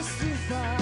precisar.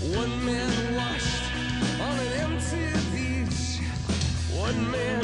One man washed on an empty beach. One man.